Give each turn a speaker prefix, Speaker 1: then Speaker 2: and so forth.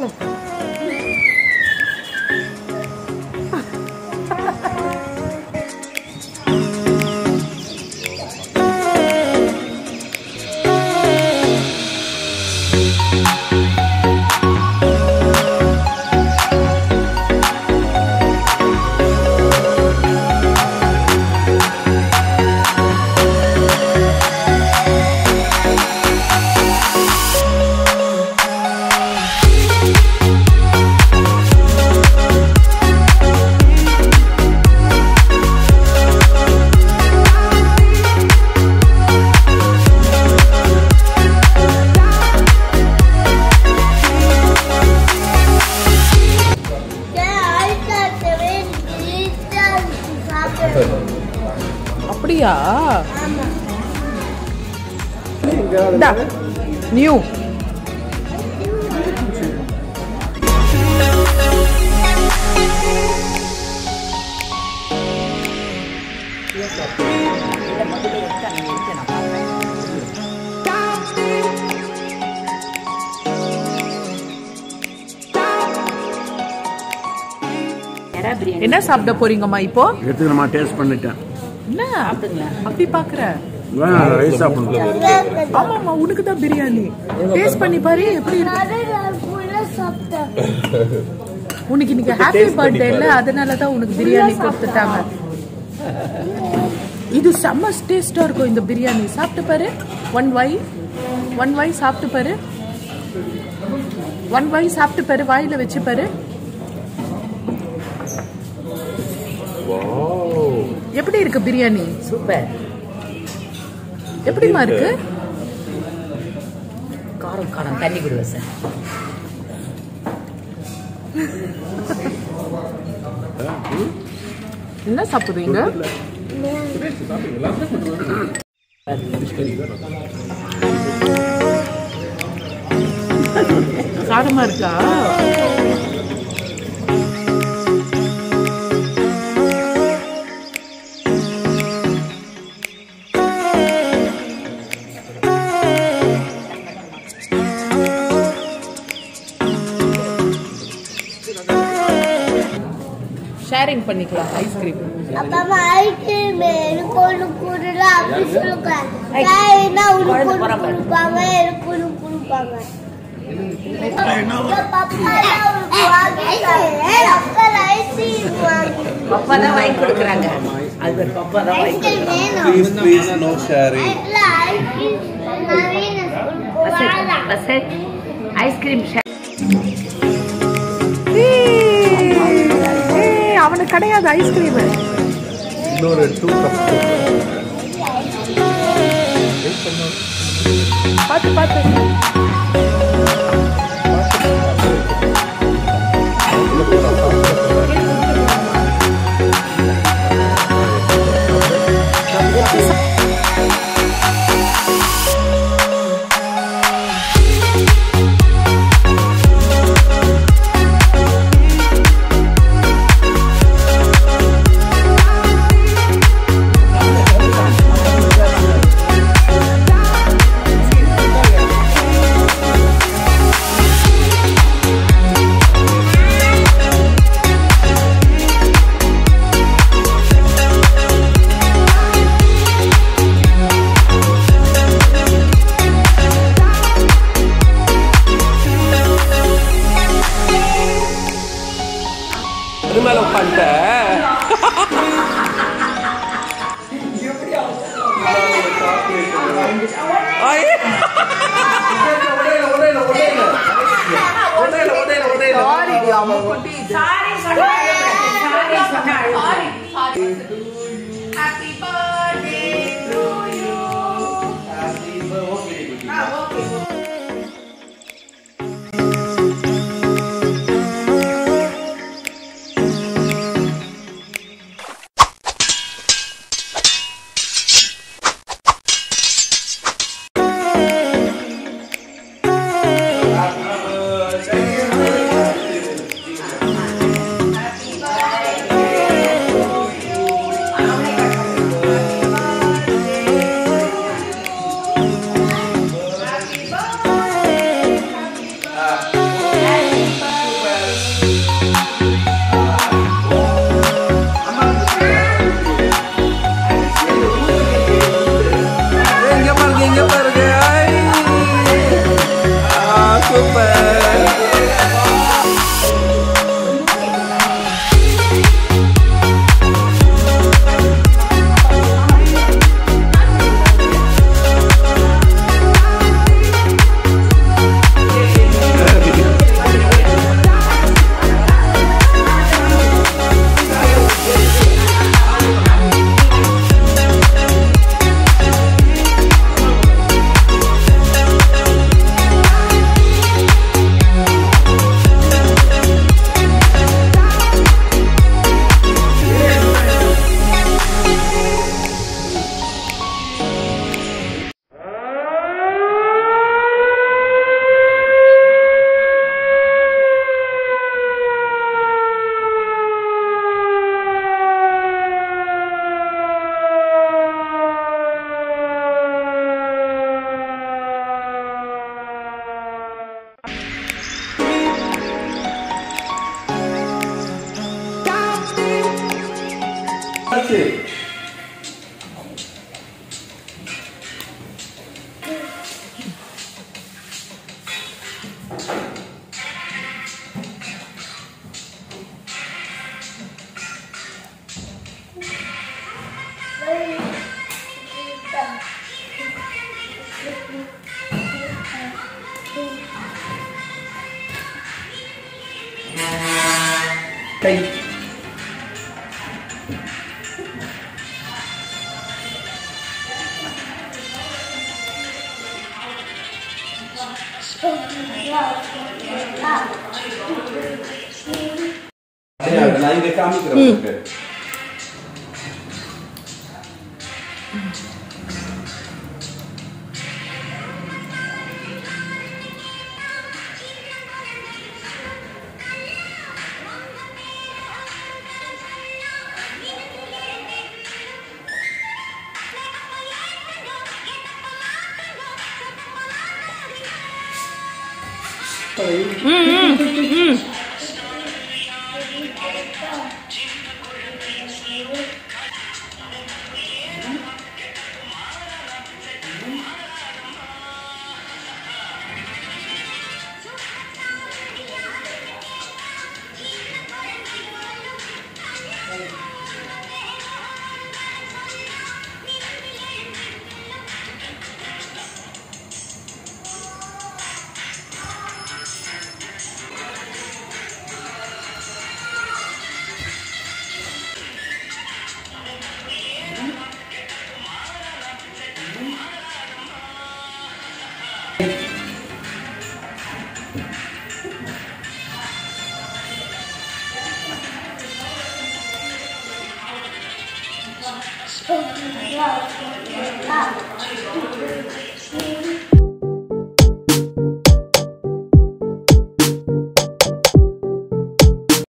Speaker 1: 真
Speaker 2: அப்படியா? நியூ
Speaker 1: என்ன சாப்பிட
Speaker 2: போறீங்கம்மா இப்போ?
Speaker 3: எடுத்துக்கிறமா டேஸ்ட் பண்ணிட்டேன்.
Speaker 2: என்ன? அப்படி பாக்குற? ஆமாமா உனக்கு தான் பிரியாணி. டேஸ்ட் பண்ணி பாரு எப்படி உனக்கு இன்னைக்கு ஹாப்பி பர்த்டே இல்ல அதனால தான் உனக்கு பிரியாணி கொடுத்துட்டாங்க. இது செம்ம டேஸ்டா இருக்கும் இந்த பிரியாணி. சாப்பிட்டு பாரு. ஒன் வை ஒன் வை சாப்பிட்டு பாரு. ஒன் வை சாப்பிட்டு பாரு வாயில வச்சு பாரு. எப்படி இருக்கு பிரியாணி?
Speaker 1: சூப்பர்.
Speaker 2: எப்படிமா இருக்கு?
Speaker 1: காரம் காரம். தண்ணி விடுவேன் சார்.
Speaker 2: என்ன சாப்பிடுறீங்க? காரமா இருக்கா?
Speaker 4: எனக்கு ஒன்று கொடுப்பாங்க?
Speaker 1: பப்பா தான் வாங்கி கொடுக்குறாங்க. அது பப்பா தான் வாங்கி கொடுக்குறாங்க. ஐஸ்கிரீம்
Speaker 2: அவனுக்கு கிடையாது ஐஸ்கிரீம்
Speaker 5: இன்னொரு டூ கப்
Speaker 2: பார்த்து பார்த்து Happy birthday.
Speaker 1: আছে
Speaker 3: Thank you.
Speaker 5: Nein, der kam nicht drauf.
Speaker 2: Mm. 嗯嗯嗯不知
Speaker 4: 细叶谁裁出